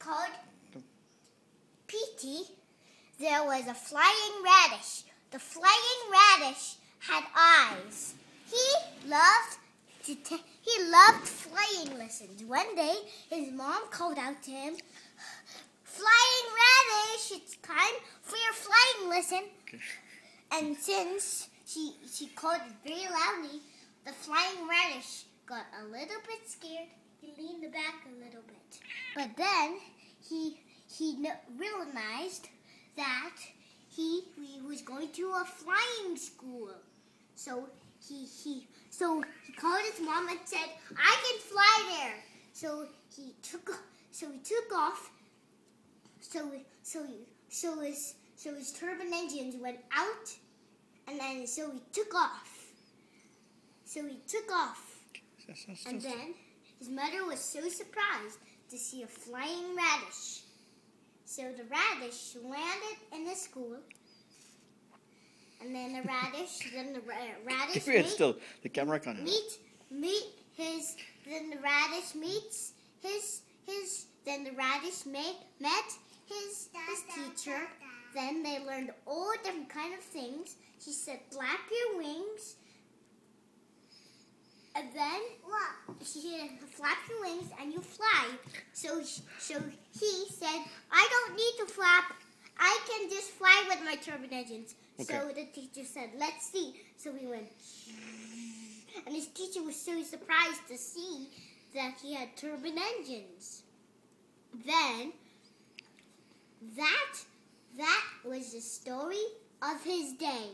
called Petey, there was a flying radish. The flying radish had eyes. He loved to t- he loved flying lessons. One day, his mom called out to him, "Flying radish, it's time for your flying lesson." And since she she called very loudly, the flying radish got a little bit scared. He leaned back a little bit, but then he he realized that he, he was going to a flying school. So he he so he called his mom and said, "I can fly there." So he took so he took off. So so so his so his turbine engines went out, and then so he took off. So he took off, and then his mother was so surprised to see a flying radish. So the radish landed in the school, and then the radish, then the ra- radish Keep it meet, still. The camera can't. meet meet his. Then the radish meets his his. Then the radish met met his his teacher. Then they learned all different kind of things. She said, "Flap your wings." And then she flaps flap your wings and you fly. So, so he said, I don't need to flap. I can just fly with my turbine engines. So the teacher said, let's see. So we went, and his teacher was so surprised to see that he had turbine engines. Then, that, that was the story of his day.